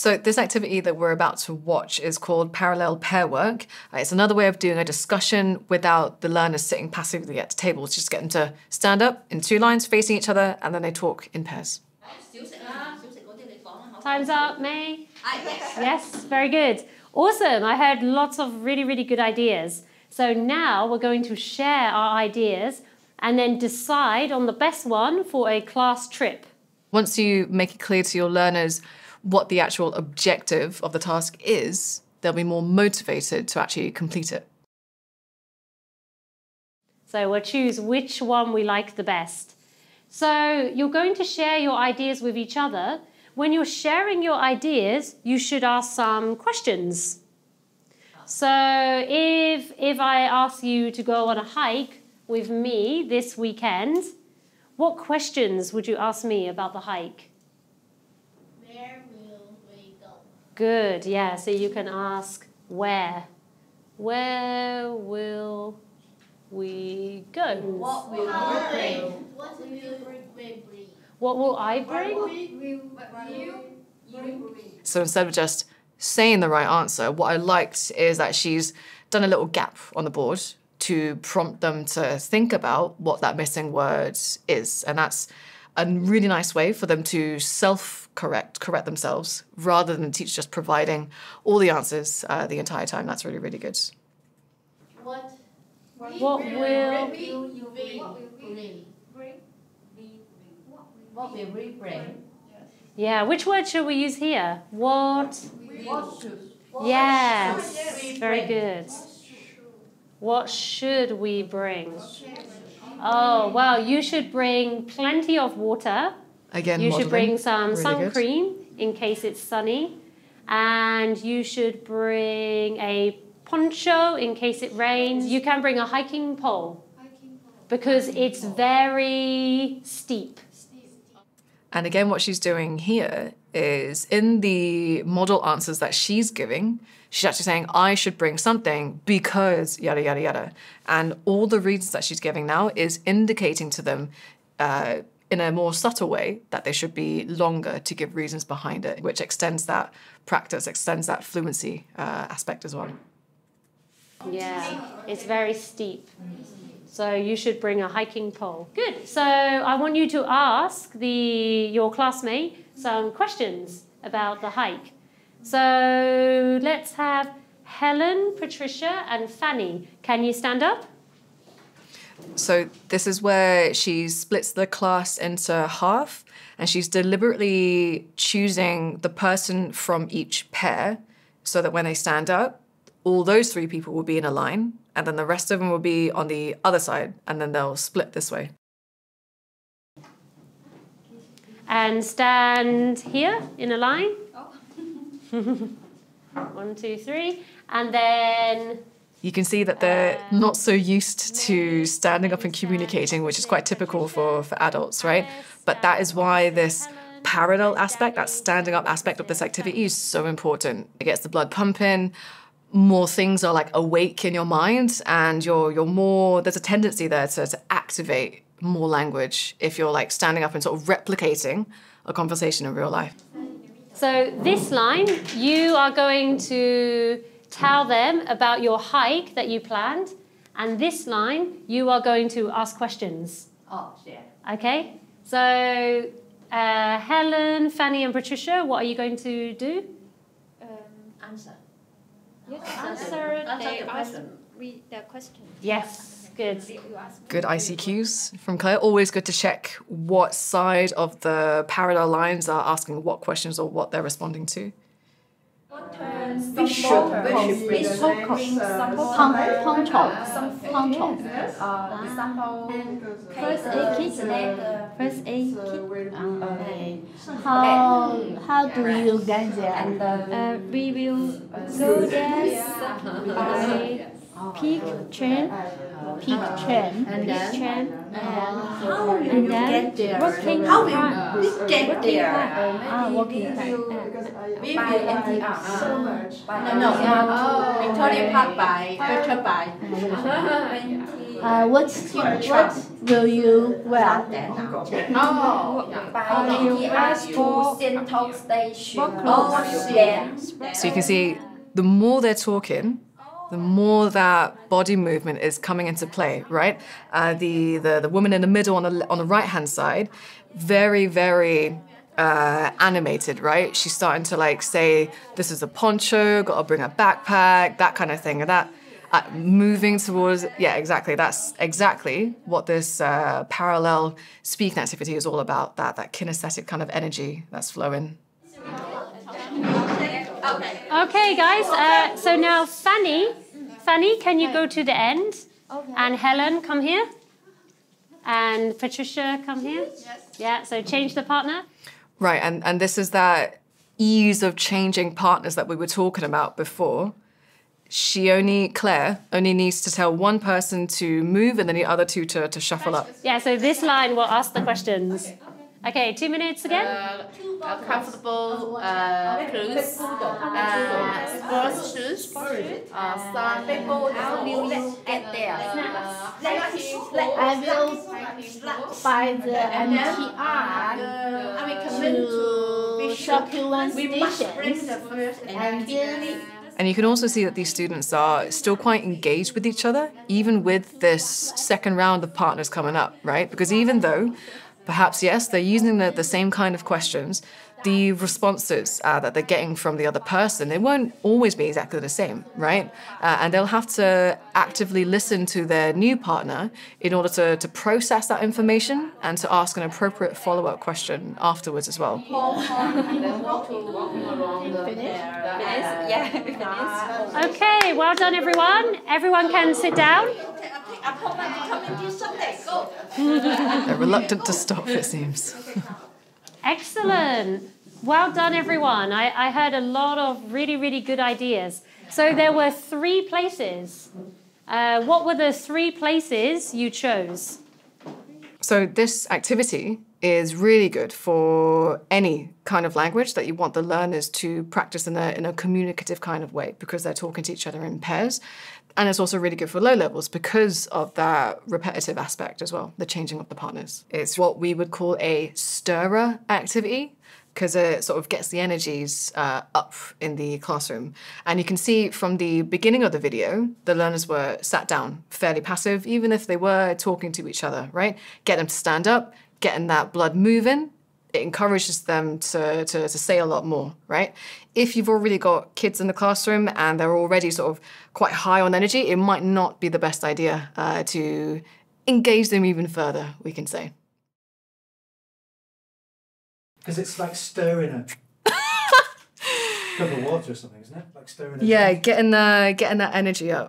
So, this activity that we're about to watch is called parallel pair work. Uh, it's another way of doing a discussion without the learners sitting passively at tables. Just get them to stand up in two lines facing each other and then they talk in pairs. Time's up, May. Yes, very good. Awesome. I heard lots of really, really good ideas. So now we're going to share our ideas and then decide on the best one for a class trip. Once you make it clear to your learners what the actual objective of the task is, they'll be more motivated to actually complete it. So we'll choose which one we like the best. So you're going to share your ideas with each other. When you're sharing your ideas, you should ask some questions. So if if I ask you to go on a hike with me this weekend, what questions would you ask me about the hike? Good, yeah. So you can ask where. Where will we go? What will you bring? What will you bring? What will I bring? So instead of just saying the right answer, what I liked is that she's done a little gap on the board to prompt them to think about what that missing word is. And that's a really nice way for them to self correct, correct themselves, rather than the teacher just providing all the answers uh, the entire time. That's really, really good. What What will will you bring? What will we bring? Yeah, which word should we use here? What? What should Yes, very good. What should we bring? Oh, well, you should bring plenty of water. Again, You should bring some really sun good. cream in case it's sunny. And you should bring a poncho in case it rains. You can bring a hiking pole because it's very steep. And again, what she's doing here is in the model answers that she's giving, she's actually saying, I should bring something because yada, yada, yada. And all the reasons that she's giving now is indicating to them uh, in a more subtle way that they should be longer to give reasons behind it, which extends that practice, extends that fluency uh, aspect as well. Yeah, it's very steep. So you should bring a hiking pole. Good. So I want you to ask the your classmate some questions about the hike. So let's have Helen, Patricia, and Fanny. Can you stand up? So this is where she splits the class into half and she's deliberately choosing the person from each pair so that when they stand up, all those three people will be in a line and then the rest of them will be on the other side and then they'll split this way. And stand here in a line. Oh. One, two, three. And then You can see that they're uh, not so used to standing up and communicating, which is quite typical for, for adults, right? But that is why this parallel aspect, that standing up aspect of this activity is so important. It gets the blood pumping, more things are like awake in your mind, and you're you're more there's a tendency there to, to activate more language if you're like standing up and sort of replicating a conversation in real life. So this line, you are going to tell them about your hike that you planned, and this line, you are going to ask questions. Oh, yeah. Okay? So uh, Helen, Fanny, and Patricia, what are you going to do? Answer. Yes, Answer. answer Answer they the ask question. read the question. Yes, good. Good ICQs from Clare. Always good to check what side of the parallel lines are asking what questions or what they're responding to. We should, we should bring Pong, pong chop, pong chop. Example, First aid kit, first aid kit. Okay. How how do you get there? and uh, Uh, we will go there by peak train, peak train, And peak then? train, how will and you then? get there? working How will hard. we get there? Ah, working hard. We will MTR. so much. No, no, uh, Victoria Park by Better by. Uh, what what will you wear? Oh, by the to Central Station. Oh, then So you can see the more they're talking, the more that body movement is coming into play, right? Uh, the, the the woman in the middle on the on the right hand side, very very uh, animated, right? She's starting to like say, "This is a poncho. Got to bring a backpack," that kind of thing, and that. Uh, moving towards, yeah, exactly. That's exactly what this uh, parallel speaking activity is all about. That that kinesthetic kind of energy that's flowing. Okay, guys. Uh, so now Fanny, Fanny, can you go to the end? And Helen, come here. And Patricia, come here. Yes. Yeah. So change the partner. Right, and, and this is that ease of changing partners that we were talking about before. She only, Clare, only needs to tell one person to move and then the other two to, to shuffle up. Yeah. So this line will ask the questions. Okay. Two minutes again. uh, comfortable uh, clothes, uh, sports shoes, uh, sun, how will you get there? Uh, I will buy the MTR to Shopkins station. And then And you can also see that these students are still quite engaged with each other, even with this second round of partners coming up, right? Because even though perhaps, yes, they're using the, the same kind of questions, the responses uh, that they're getting from the other person, they won't always be exactly the same, right? Uh, and they'll have to actively listen to their new partner in order to, to process that information and to ask an appropriate follow up question afterwards as well. Okay. Well done, everyone. Everyone can sit down. They're reluctant to stop, it seems. Excellent. Well done, everyone. I, I heard a lot of really, really good ideas. So there were three places. Uh, what were the three places you chose? So this activity is really good for any kind of language that you want the learners to practice in a, in a communicative kind of way because they're talking to each other in pairs. And it's also really good for low levels because of that repetitive aspect as well, the changing of the partners. It's what we would call a stirrer activity because it sort of gets the energies uh, up in the classroom. And you can see from the beginning of the video, the learners were sat down, fairly passive, even if they were talking to each other, right? Get them to stand up, getting that blood moving. It encourages them to, to, to say a lot more, right? If you've already got kids in the classroom and they're already sort of quite high on energy, it might not be the best idea uh, to engage them even further, we can say. Because it's like stirring a cup of water or something, isn't it? Like stirring a Yeah, drink. getting, the, getting that energy up.